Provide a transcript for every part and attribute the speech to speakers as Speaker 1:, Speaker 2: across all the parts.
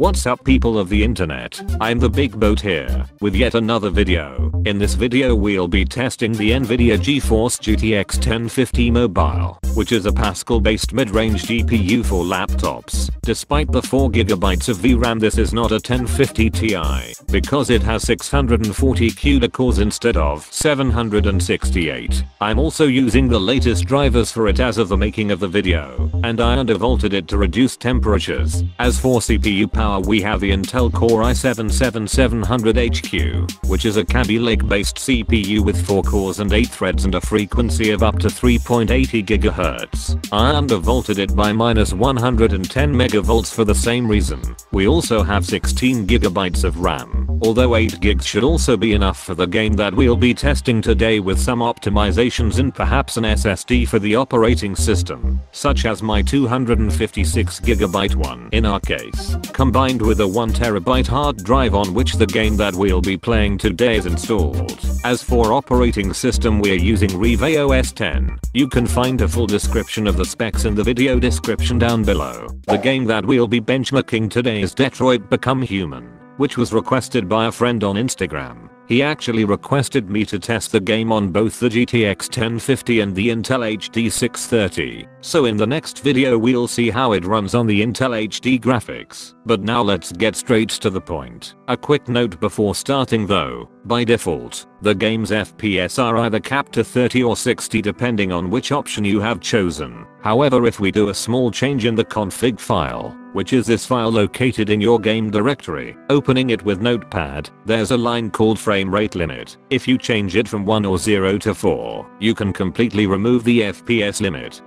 Speaker 1: What's up people of the internet, I'm the big boat here, with yet another video. In this video we'll be testing the Nvidia GeForce GTX 1050 Mobile, which is a Pascal based mid-range GPU for laptops. Despite the 4GB of VRAM this is not a 1050 Ti, because it has 640 CUDA cores instead of 768. I'm also using the latest drivers for it as of the making of the video, and I undervolted it to reduce temperatures. As for CPU power we have the Intel Core i7-7700HQ, which is a Kaby Lake based CPU with 4 cores and 8 threads and a frequency of up to 3.80 GHz. I undervolted it by minus 110 megavolts for the same reason. We also have 16 gigabytes of RAM, although 8 gigs should also be enough for the game that we'll be testing today with some optimizations and perhaps an SSD for the operating system, such as my 256GB one in our case, combined with a 1TB hard drive on which the game that we'll be playing today is installed. As for operating system we're using ReviOS 10. You can find a full description of the specs in the video description down below. The game that we'll be benchmarking today is Detroit Become Human, which was requested by a friend on Instagram. He actually requested me to test the game on both the GTX 1050 and the Intel HD 630. So in the next video we'll see how it runs on the Intel HD graphics. But now let's get straight to the point. A quick note before starting though, by default, the game's FPS are either capped to 30 or 60 depending on which option you have chosen. However if we do a small change in the config file, which is this file located in your game directory, opening it with notepad, there's a line called frame rate limit. If you change it from 1 or 0 to 4, you can completely remove the FPS limit.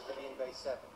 Speaker 2: These are supposed to be in base 7.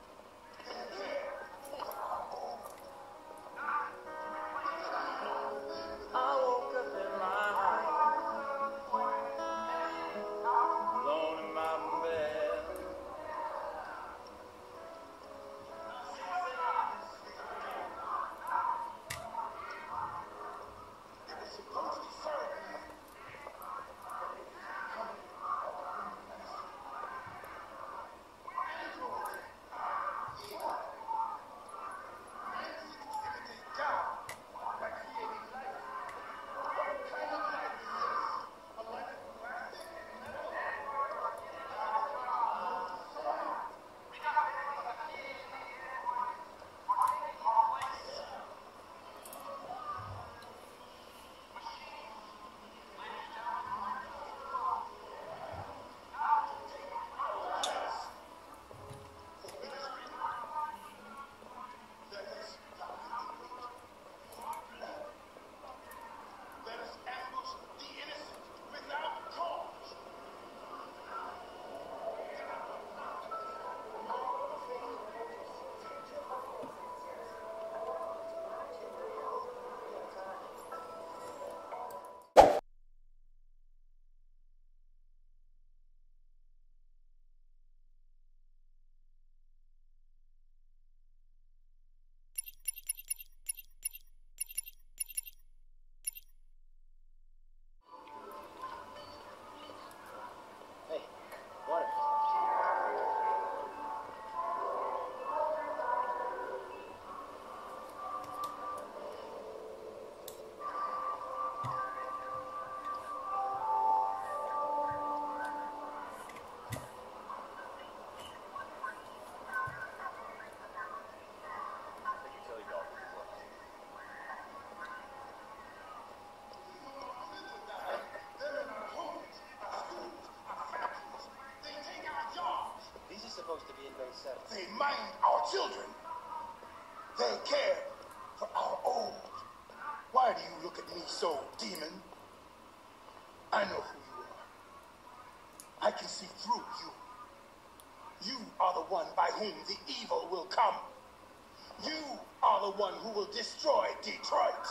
Speaker 3: They mind our children. They care for our old. Why do you look at me so, demon? I know who you are. I can see through you. You are the one by whom the evil will come. You are the one who will destroy Detroit.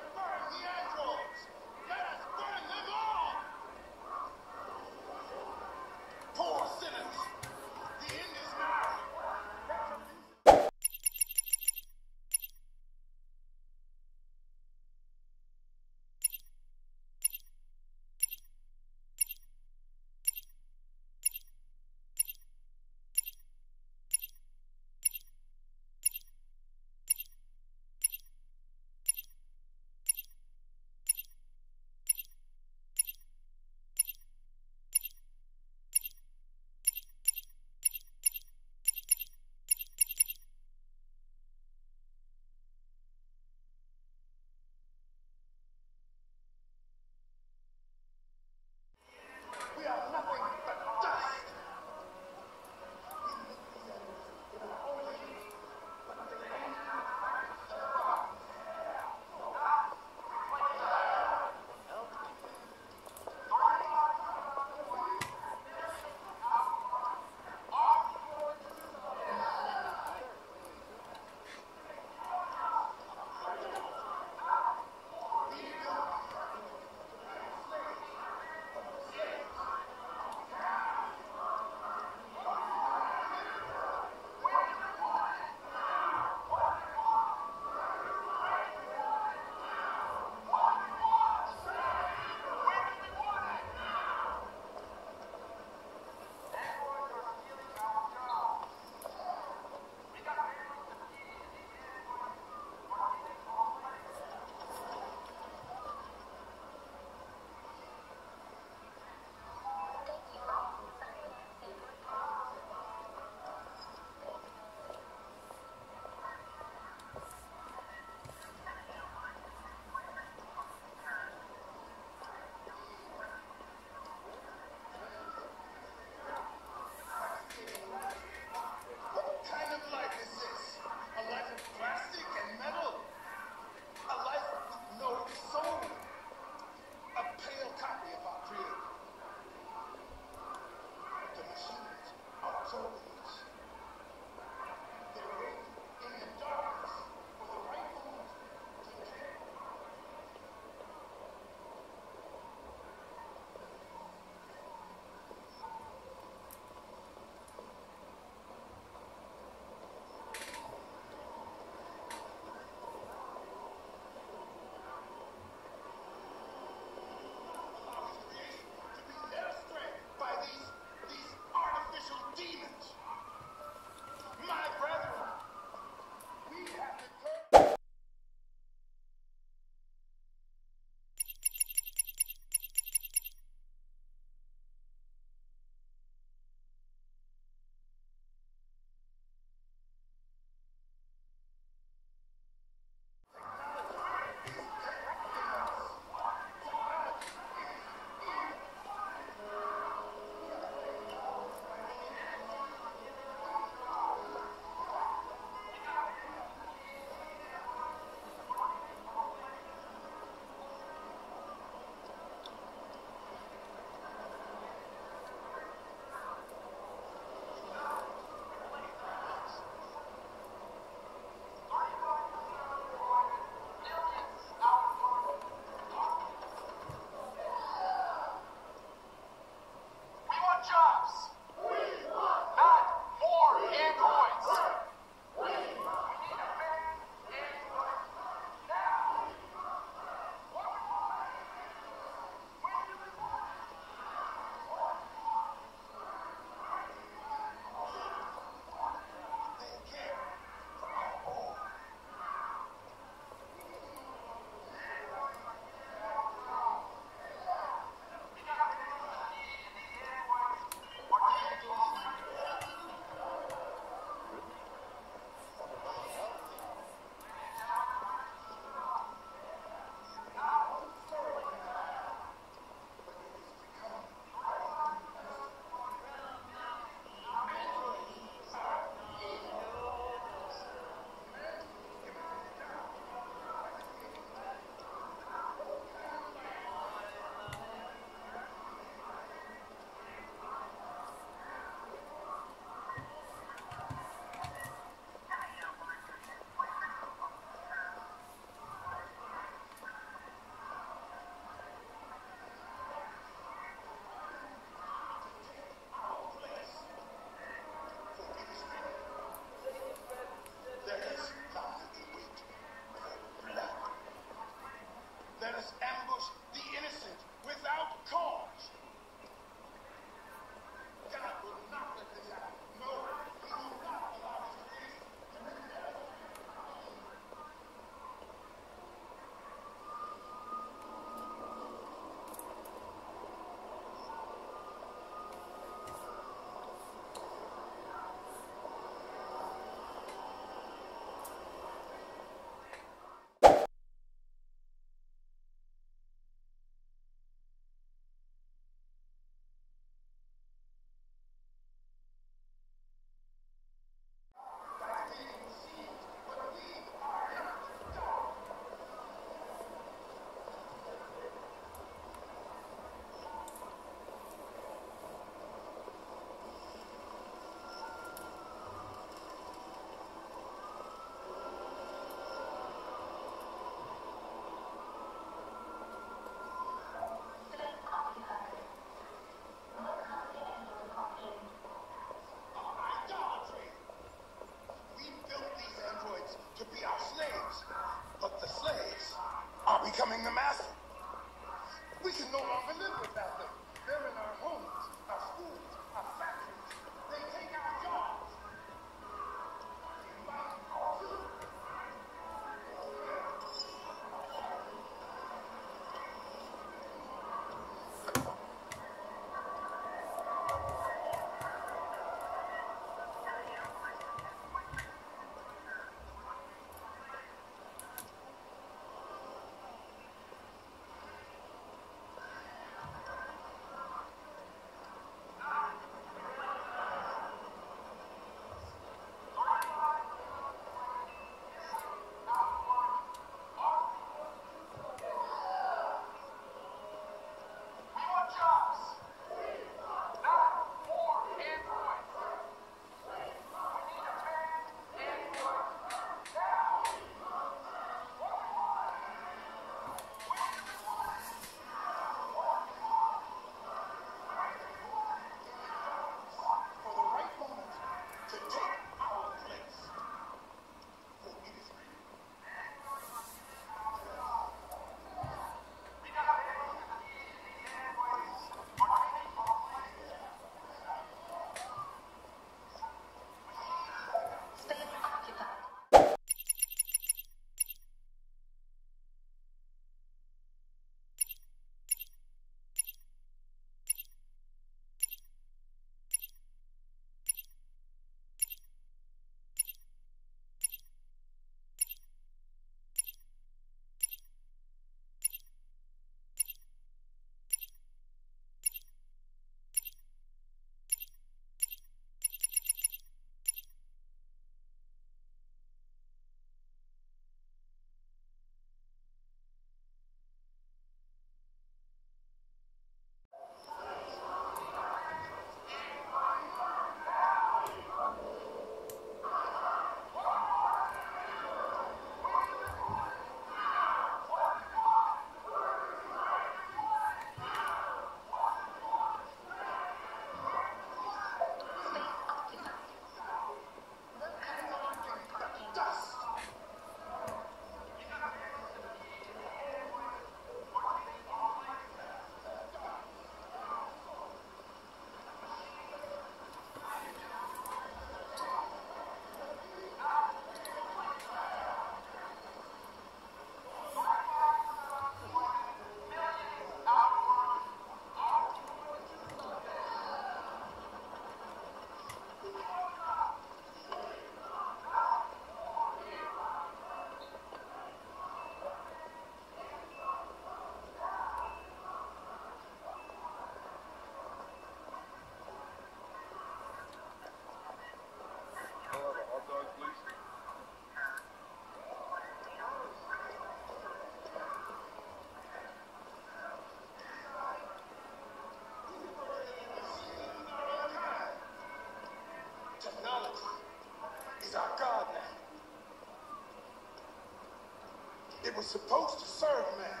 Speaker 2: It
Speaker 3: was supposed to serve man,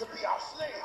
Speaker 4: to be our
Speaker 3: slave.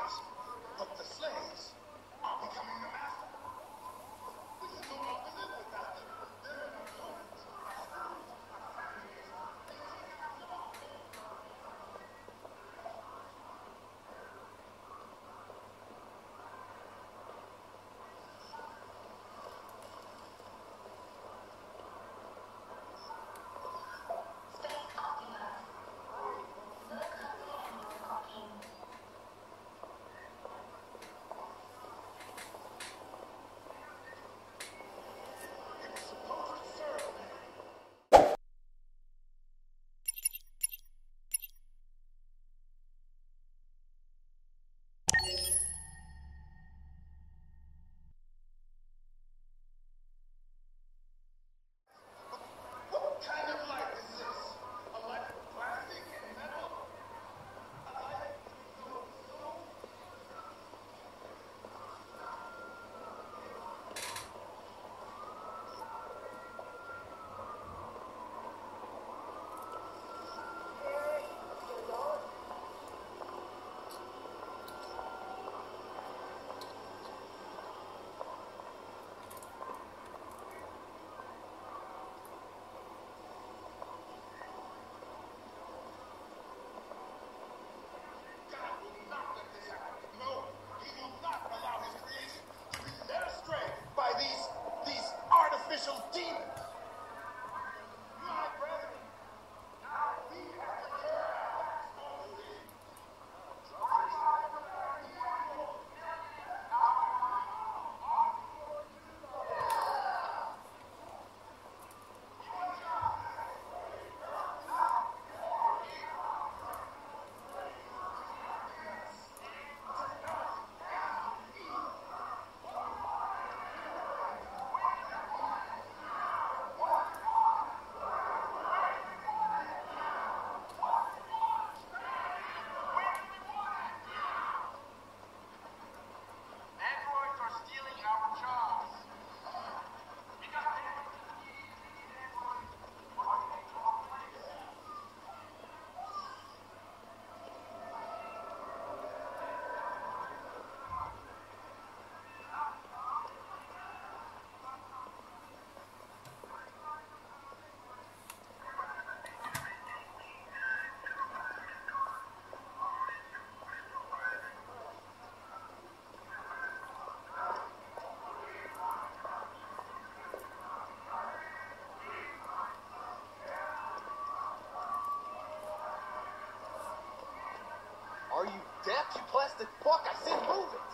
Speaker 3: deaf, you plastic fuck. I
Speaker 5: see you moving.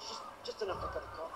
Speaker 5: just just enough to cut
Speaker 4: the car.